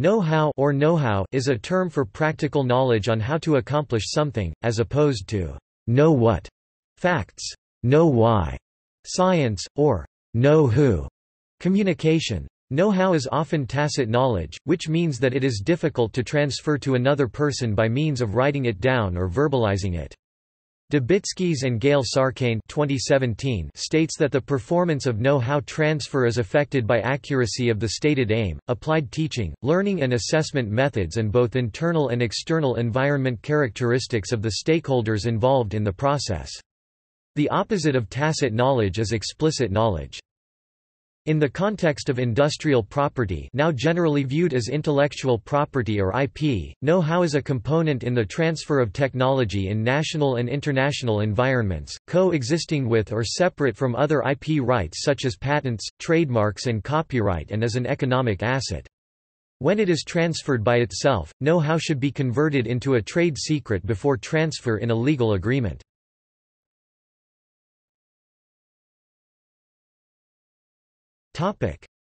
Know-how or know-how is a term for practical knowledge on how to accomplish something, as opposed to know what, facts, know why, science, or know who, communication. Know-how is often tacit knowledge, which means that it is difficult to transfer to another person by means of writing it down or verbalizing it. Dubickis and Gaile-Sarkane 2017 states that the performance of know-how transfer is affected by accuracy of the stated aim, applied teaching, learning and assessment methods and both internal and external environment characteristics of the stakeholders involved in the process. The opposite of tacit knowledge is explicit knowledge. In the context of industrial property now generally viewed as intellectual property or IP, know-how is a component in the transfer of technology in national and international environments, co-existing with or separate from other IP rights such as patents, trademarks and copyright and as an economic asset. When it is transferred by itself, know-how should be converted into a trade secret before transfer in a legal agreement.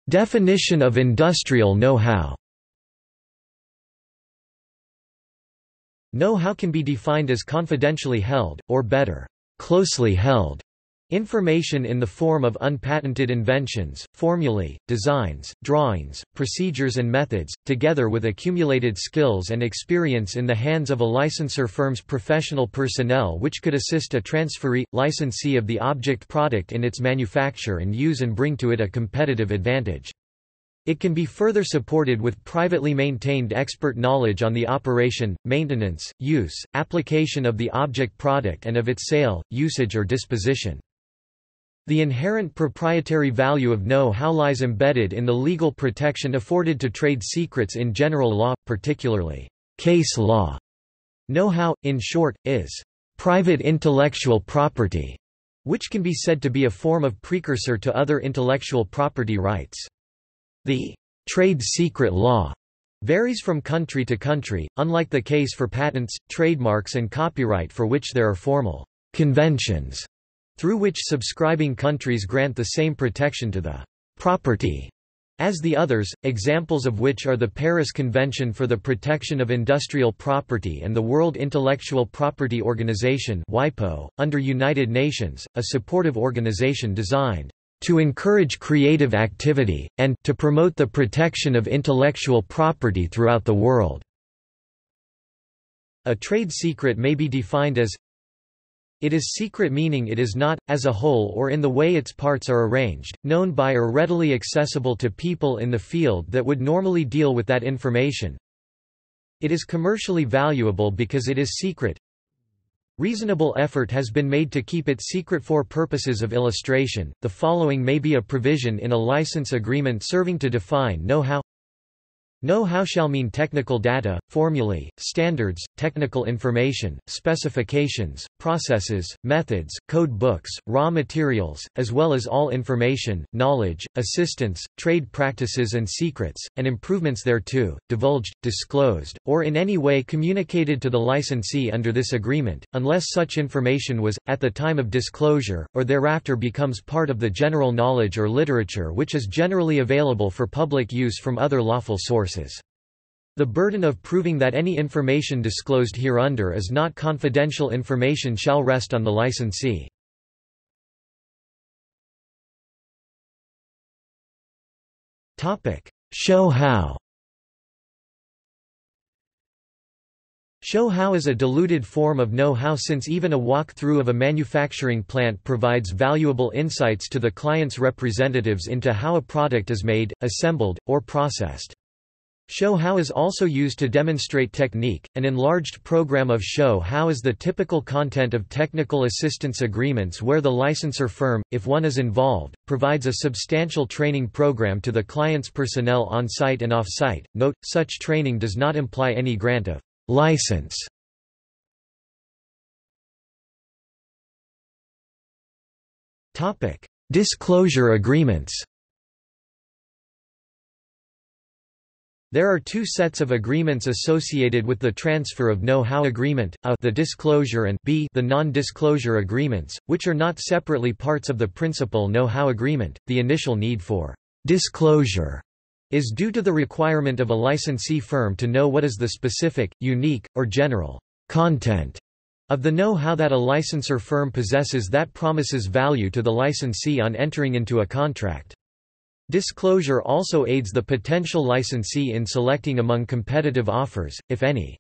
Definition of industrial know-how. Know-how can be defined as confidentially held, or better, closely held, Information in the form of unpatented inventions, formulae, designs, drawings, procedures and methods, together with accumulated skills and experience in the hands of a licensor firm's professional personnel which could assist a transferee, licensee of the object product in its manufacture and use and bring to it a competitive advantage. It can be further supported with privately maintained expert knowledge on the operation, maintenance, use, application of the object product and of its sale, usage or disposition. The inherent proprietary value of know-how lies embedded in the legal protection afforded to trade secrets in general law, particularly case law. Know-how, in short, is private intellectual property, which can be said to be a form of precursor to other intellectual property rights. The trade secret law varies from country to country, unlike the case for patents, trademarks and copyright for which there are formal conventions through which subscribing countries grant the same protection to the property as the others, examples of which are the Paris Convention for the Protection of Industrial Property and the World Intellectual Property Organization WIPO, under United Nations, a supportive organization designed to encourage creative activity, and to promote the protection of intellectual property throughout the world. A trade secret may be defined as it is secret meaning it is not, as a whole or in the way its parts are arranged, known by or readily accessible to people in the field that would normally deal with that information. It is commercially valuable because it is secret. Reasonable effort has been made to keep it secret for purposes of illustration. The following may be a provision in a license agreement serving to define know-how Know-how shall mean technical data, formulae, standards, technical information, specifications, processes, methods, code books, raw materials, as well as all information, knowledge, assistance, trade practices and secrets, and improvements thereto, divulged, disclosed, or in any way communicated to the licensee under this agreement, unless such information was, at the time of disclosure, or thereafter becomes part of the general knowledge or literature which is generally available for public use from other lawful sources sources. The burden of proving that any information disclosed hereunder is not confidential information shall rest on the licensee. Show how Show how is a diluted form of know-how since even a walk-through of a manufacturing plant provides valuable insights to the client's representatives into how a product is made, assembled, or processed. Show how is also used to demonstrate technique. An enlarged program of show how is the typical content of technical assistance agreements where the licensor firm, if one is involved, provides a substantial training program to the client's personnel on site and off site. Note, such training does not imply any grant of license. Topic: Disclosure agreements. There are two sets of agreements associated with the transfer of know-how agreement, a the disclosure and b the non-disclosure agreements, which are not separately parts of the principal know-how agreement. The initial need for disclosure is due to the requirement of a licensee firm to know what is the specific, unique, or general content of the know-how that a licensor firm possesses that promises value to the licensee on entering into a contract. Disclosure also aids the potential licensee in selecting among competitive offers, if any.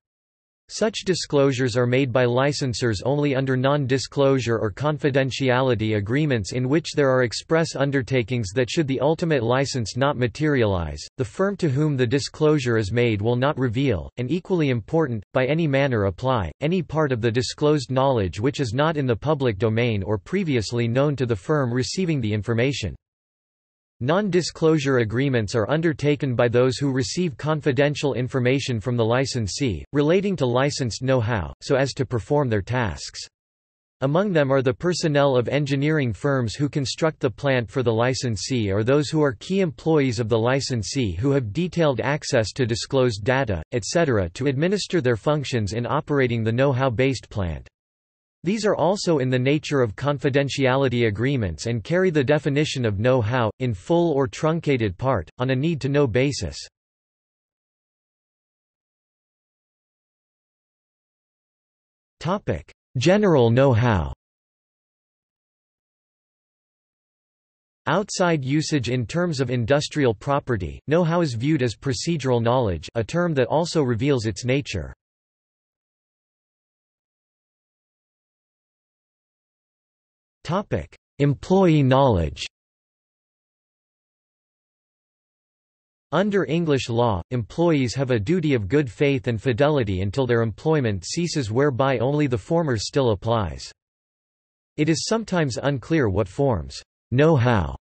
Such disclosures are made by licensors only under non-disclosure or confidentiality agreements in which there are express undertakings that should the ultimate license not materialize, the firm to whom the disclosure is made will not reveal, and equally important, by any manner apply, any part of the disclosed knowledge which is not in the public domain or previously known to the firm receiving the information. Non-disclosure agreements are undertaken by those who receive confidential information from the licensee, relating to licensed know-how, so as to perform their tasks. Among them are the personnel of engineering firms who construct the plant for the licensee or those who are key employees of the licensee who have detailed access to disclosed data, etc. to administer their functions in operating the know-how based plant. These are also in the nature of confidentiality agreements and carry the definition of know-how, in full or truncated part, on a need-to-know basis. General know-how Outside usage in terms of industrial property, know-how is viewed as procedural knowledge a term that also reveals its nature. Employee knowledge Under English law, employees have a duty of good faith and fidelity until their employment ceases whereby only the former still applies. It is sometimes unclear what forms know-how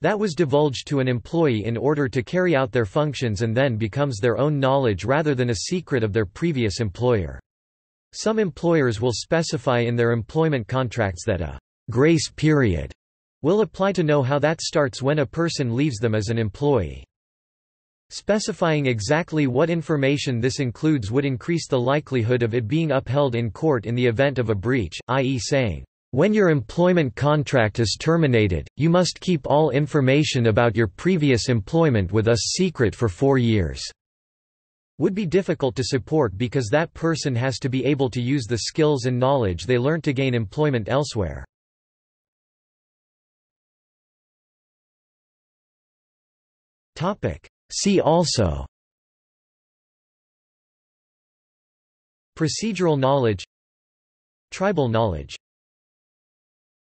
that was divulged to an employee in order to carry out their functions and then becomes their own knowledge rather than a secret of their previous employer. Some employers will specify in their employment contracts that a grace period will apply to know-how that starts when a person leaves them as an employee. Specifying exactly what information this includes would increase the likelihood of it being upheld in court in the event of a breach, i.e. saying, "...when your employment contract is terminated, you must keep all information about your previous employment with us secret for four years." would be difficult to support because that person has to be able to use the skills and knowledge they learned to gain employment elsewhere. See also. Procedural knowledge. Tribal knowledge